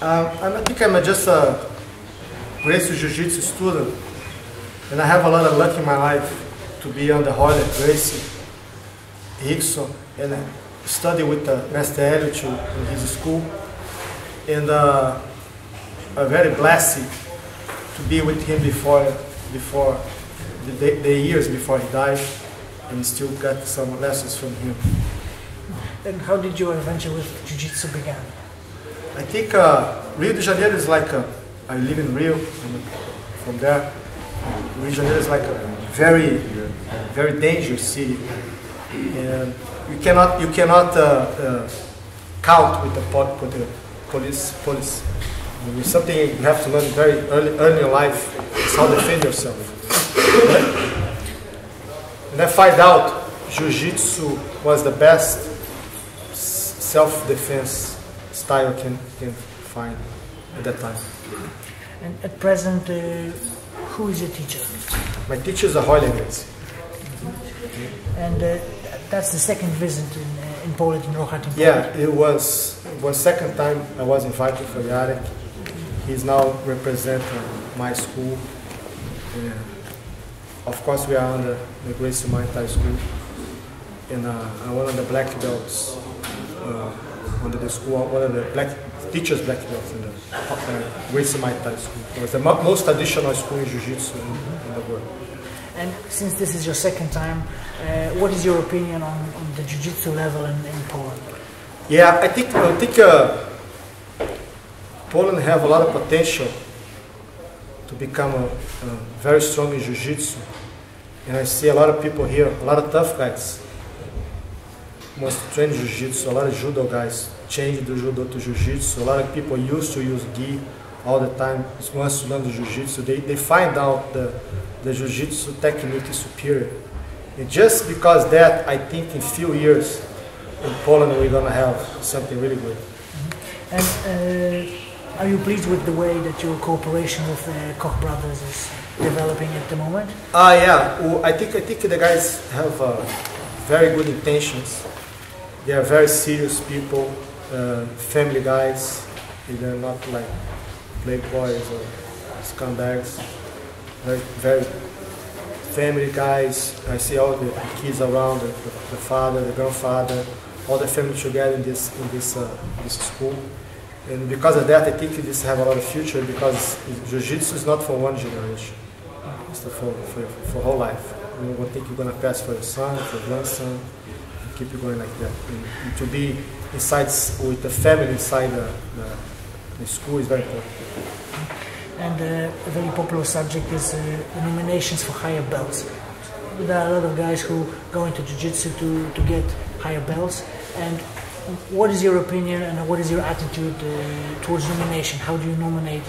Um, I think I'm just a Gracie Jiu-Jitsu student, and I have a lot of luck in my life to be on the Holler, Gracie, Rickson, and I study with uh, Master Helio in his school, and uh, I'm very blessed to be with him before, before the, the years before he died, and still got some lessons from him. And how did your adventure with Jiu-Jitsu begin? I think uh, Rio de Janeiro is like a, I live in Rio, from there, Rio de Janeiro is like a very, very dangerous city, and you cannot you cannot uh, uh, count with the, with the police police. It's something you have to learn very early, early in life. It's how to defend yourself. And I find out Jiu-Jitsu was the best self-defense style can can find at that time. And at present, uh, who is your teacher? My teacher is a Hoylanders. And uh, that's the second visit in, uh, in Poland, in Rocha in Poland. Yeah, it was one second time I was invited for Yarek. He's now representing my school. And of course, we are under the Gracie Humaitá school. And uh, I'm one of the black belts uh, under the school, one of the black teachers black belts in the uh, Gracie Humaitá school. It was the mo- most traditional school in Jiu-Jitsu in, in the world. And since this is your second time, uh, what is your opinion on, on the jiu-jitsu level in, in Poland? Yeah, I think I think uh, Poland have a lot of potential to become a, a very strong in jiu-jitsu, and I see a lot of people here, a lot of tough guys, wants trained train jiu-jitsu. A lot of judo guys change the judo to jiu-jitsu. A lot of people used to use gi all the time. Once to learn the jiu-jitsu, they, they find out the the jiu-jitsu technique is superior. And just because that, I think in few years in Poland we're gonna have something really good. And uh, are you pleased with the way that your cooperation with the Koch brothers is developing at the moment? Ah, yeah. Well, I think I think the guys have uh, very good intentions. They are very serious people, uh, family guys. They're not like playboys or scumbags. Very, very family guys. I see all the kids around, the, the father, the grandfather, all the family together in this in this uh, this school. And because of that, I think this have a lot of future because jiu-jitsu is not for one generation. It's for, for, for whole life. You don't think you're going to pass for your son, for your grandson, and keep going like that. And, and to be inside with the family inside the, the, the school is very important. And uh, a very popular subject is uh, nominations for higher belts. There are a lot of guys who go into jiu-jitsu to, to get higher belts. And what is your opinion and what is your attitude uh, towards nomination? How do you nominate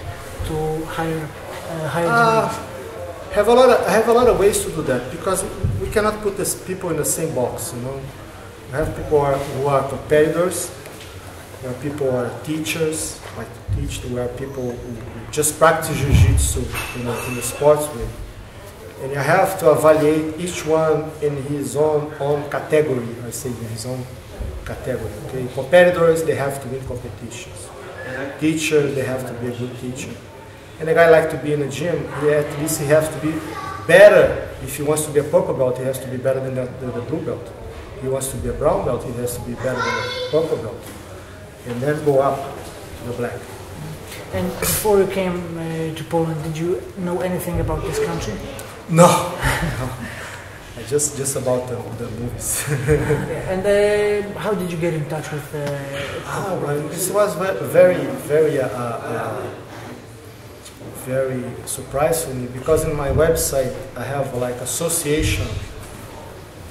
to higher uh, higher Uh, have a lot of, I have a lot of ways to do that because we cannot put these people in the same box, you know. Have people who are, who are competitors, there are people who are teachers, like teach, there are people who who just practice jiu-jitsu you know, in the sports way. And you have to evaluate each one in his own, own category, I say in his own category. Okay? Competitors, they have to win competitions. Teachers, they have to be a good teacher. And a guy like to be in a gym, he at least he has to be better. If he wants to be a purple belt, he has to be better than the, the, the blue belt. He wants to be a brown belt, he has to be better than a purple belt. And then go up to the black. And before you came uh, to Poland, did you know anything about this country? No, no. I just just about the, the movies. And uh, how did you get in touch with uh, well, this was very, very, uh, uh, very surprising because in my website I have like association,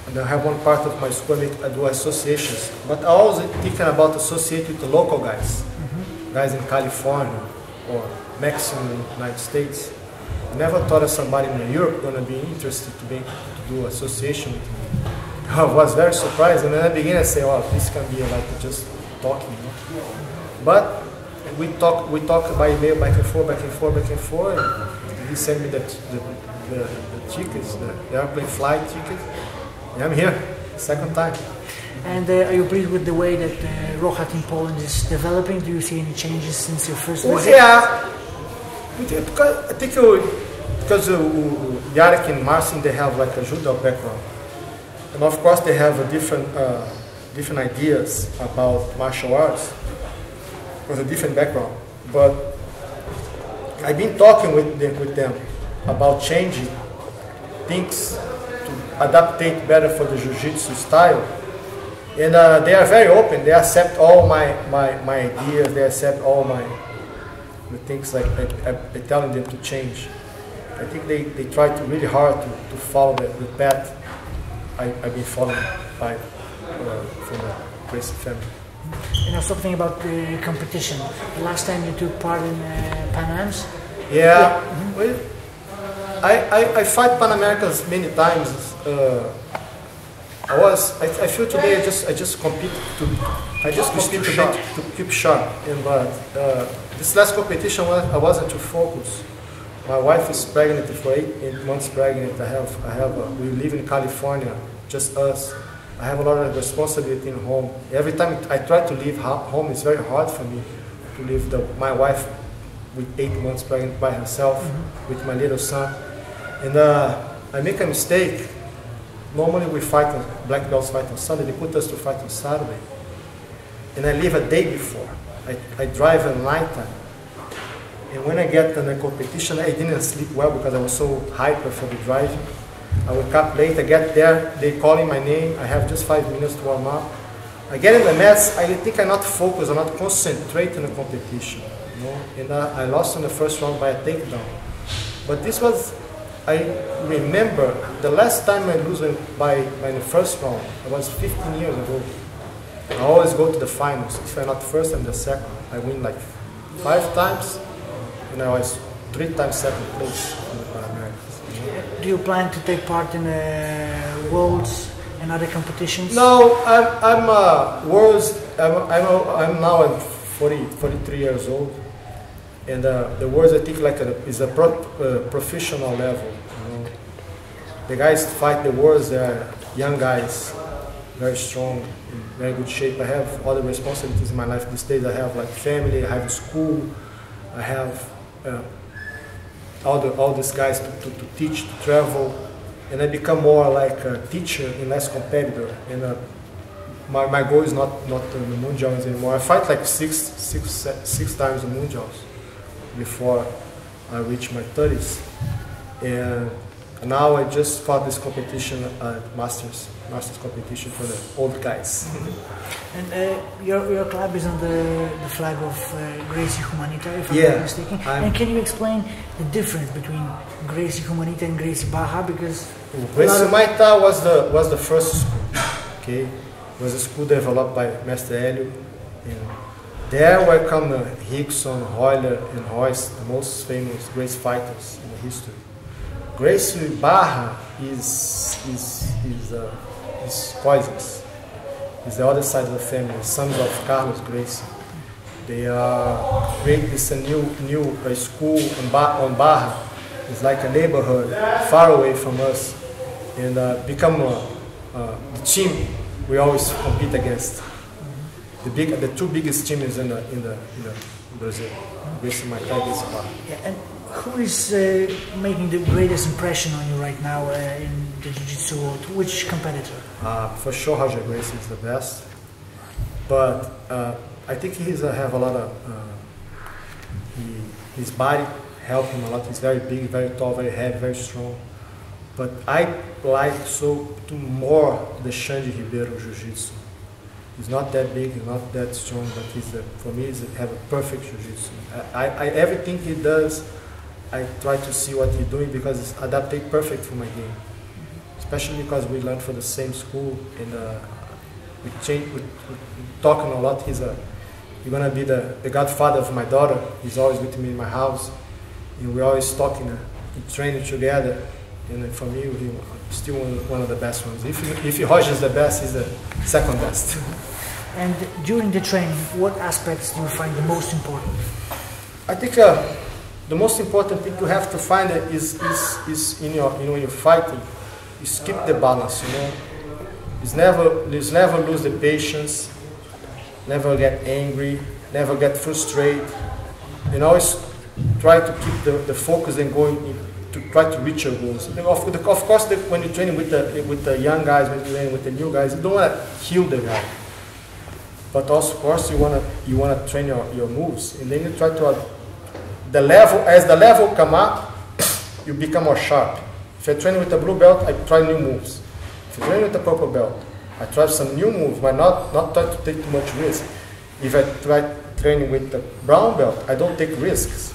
and I have one part of my school I I do associations. But I always thinking about associate with the local guys, mm-hmm. guys in California or Mexico, United States. Never thought of somebody in Europe gonna be interested to be to do association with me. I was very surprised, and then I began to say, "Oh, this can be like just talking." You know? But we talk, we talk by email back and forth, back and forth, back and forth. And he sent me the the, the, the tickets, the, the airplane flight ticket, and I'm here. Second time. And uh, are you pleased with the way that uh, Rocha in Poland is developing? Do you see any changes since your first Well, visit? yeah, because I think you, because uh, Yarek and Marcin they have like a judo background, and of course they have a different uh, different ideas about martial arts with a different background. But I've been talking with them, with them about changing things adaptate better for the jiu-jitsu style. And uh, they are very open. They accept all my, my, my ideas. They accept all my the things like I, I, I telling them to change. I think they, they try to really hard to, to follow the, the path I, I've been following by uh, from the Gracie family. You know something about the competition. The last time you took part in uh, Pan Am's, Yeah, well, I, I, I fight Pan Americans many times. Uh, I was I, I feel today I just I just compete to I just compete to, sharp. to keep sharp. And but uh, this last competition I wasn't too focused. My wife is pregnant for eight, eight months pregnant. I have I have a, we live in California, just us. I have a lot of responsibility in home. Every time I try to leave home, it's very hard for me to leave the, my wife with eight months pregnant by herself with my little son. And uh, I make a mistake. Normally we fight, on, black belts fight on Sunday. They put us to fight on Saturday. And I leave a day before. I, I drive at night time. And when I get in the competition, I didn't sleep well because I was so hyper for the driving. I wake up late, I get there, they calling my name, I have just five minutes to warm up. I get in the mats, I think I'm not focused, I'm not concentrating on the competition. You know? And uh, I lost in the first round by a takedown. But this was, I remember the last time I lose by, by the first round, it was 15 years ago. I always go to the finals. If I'm not first, I'm the second. I win like five times, and I was three times second place in the Pan do you plan to take part in uh, worlds and other competitions? No, I'm, I'm uh, words. I'm, I'm, I'm now I'm 40, 43 years old, and uh, the Worlds, I think like a, is a pro, uh, professional level. The guys fight the wars. They are young guys, very strong, in very good shape. I have other responsibilities in my life these days. I have like family. I have school. I have uh, all the all these guys to, to, to teach, to travel, and I become more like a teacher and less competitor. And uh, my, my goal is not not the mundials anymore. I fight like six six six times the mundials before I reach my thirties, and now I just fought this competition at masters masters competition for the old guys. And uh, your, your club is on the, the flag of uh, Gracie Humaitá, if I'm Yeah, not mistaken. I'm- And can you explain the difference between Gracie Humaitá and Gracie Barra? Because Gracie Maita was the was the first school. Okay, it was a school developed by Master Helio. And there were come uh, Rickson, Royler, and Royce, the most famous Gracie fighters in the history. Gracie Barra is is is uh, is cousins. Is the other side of the family, sons of Carlos Gracie. They are create this new new uh, school on, ba- on Barra. It's like a neighborhood far away from us, and uh, become the team we always compete against. The big, the two biggest teams in the in the in, the, Brazil, Maita and Gracie Barra. Who is uh, making the greatest impression on you right now uh, in the Jiu-Jitsu world? Which competitor? Uh, for sure, Roger is the best, but uh, I think he's uh, have a lot of uh, he, his body help him a lot. He's very big, very tall, very heavy, very strong. But I like so to more the Xande Ribeiro Jiu-Jitsu. He's not that big, he's not that strong, but he's a, for me he's a, have a perfect Jiu-Jitsu. I, I- everything he does, I try to see what he's doing because it's adapted perfect for my game. Especially because we learned from the same school and uh, we change we, we talking a lot. He's a he's gonna be the, the godfather of my daughter. He's always with me in my house. And we're always talking uh, and training together. And uh, for me he's still one, of the best ones. If if he Roger's the best he's the second best. And during the training, what aspects do you find the most important? I think uh, the most important thing you have to find is, is, is in your, you know, when you're fighting, is keep the balance, you know. is never, is never lose the patience, never get angry, never get frustrated, and always try to keep the, the focus and going in, to try to reach your goals. Of, of course, the, when you're training with the, with the young guys, when you're training with the new guys, you don't want to kill the guy. But also, of course, you want to you want to train your, your moves, and then you try to the level as the level come up, you become more sharp. If I train with a blue belt, I try new moves. If I train with a purple belt, I try some new moves, but not not try to take too much risk. If I try training with the brown belt, I don't take risks.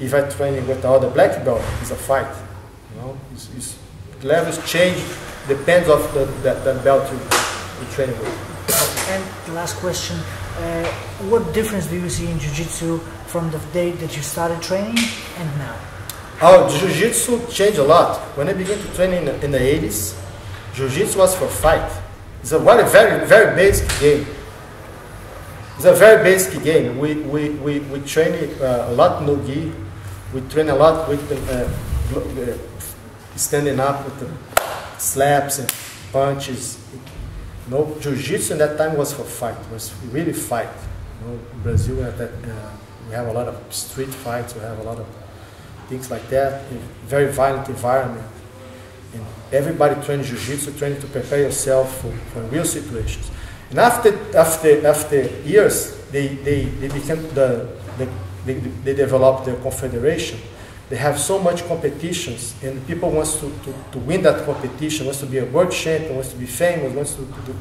If I training with the other black belt, it's a fight. You know, it's, it's, levels change depends of the, the, the belt you, you're training with. And last question, uh, what difference do you see in Jiu-Jitsu from the day that you started training and now? Oh, Jiu-Jitsu changed a lot. When I began to train in the, in the 80s, Jiu-Jitsu was for fight. It's a very, very, very basic game. It's a very basic game. We, we, we, we train uh, a lot no gi. We train a lot with the, uh, standing up with the slaps and punches. No, jiu-jitsu in that time was for fight. Was really fight. You know, Brazil, at that, uh, we have a lot of street fights. We have a lot of things like that. very violent environment. And everybody trained jiu-jitsu, training to prepare yourself for, for real situations. And after, after, after years, they, they, they became the, the they, they developed their confederation. They have so much competitions, and people wants to, to, to win that competition, wants to be a world champion, wants to be famous, wants to, to,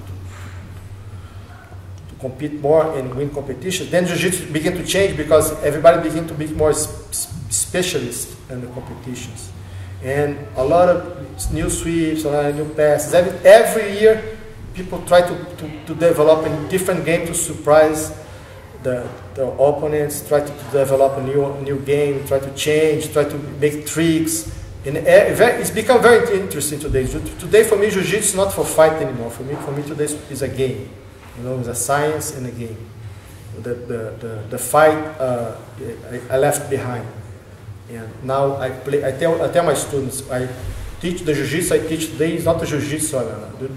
to compete more and win competitions. Then jiu-jitsu began to change because everybody began to be more specialists in the competitions. And a lot of new sweeps, a lot of new passes. Every, every year, people try to, to, to develop a different game to surprise the, the opponents, try to develop a new, new game, try to change, try to make tricks. And it's become very interesting today. Today, for me, Jiu-Jitsu is not for fight anymore. For me, for me today is a game. You know, it's a science and a game. The, the, the, the fight uh, I, left behind. And now I play, I tell, I tell my students, I teach the jiu-jitsu I teach today is not a jiu-jitsu.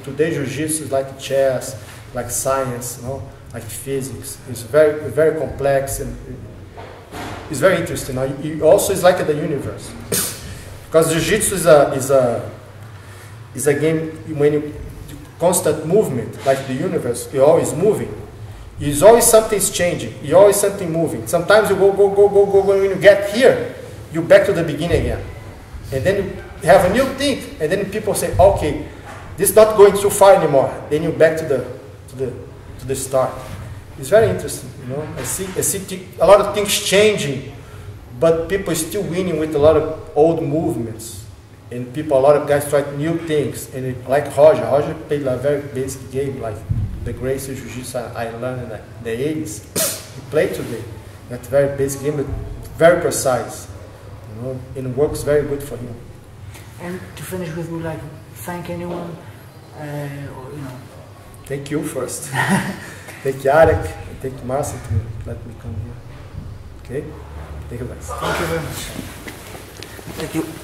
Today jiu-jitsu is like chess, like science, you know, like physics. It's very, very complex and it's very interesting. It also is like the universe. because jiu-jitsu is a, is, a, is a game when you constant movement, like the universe, you're always moving. It's always something's changing. You're always something moving. Sometimes you go, go, go, go, go, when you get here, you're back to the beginning again. And then you have a new thing, and then people say, okay, this is not going too far anymore. Then you're back to the, to the, to the start. It's very interesting, you know. I see, I see a lot of things changing, but people are still winning with a lot of old movements. And people, a lot of guys try new things. And it, like Roger, Roger played a very basic game, like the Gracie Jiu-Jitsu I learned in the, the 80s. He played today. That very basic game, but very precise. You know, and it works very good for him. And to finish with, would like thank anyone, uh, or, you know. Thank you first. thank Yarek, thank Marcel to let me come here. Okay? Thank you guys. Thank you very much. Thank you.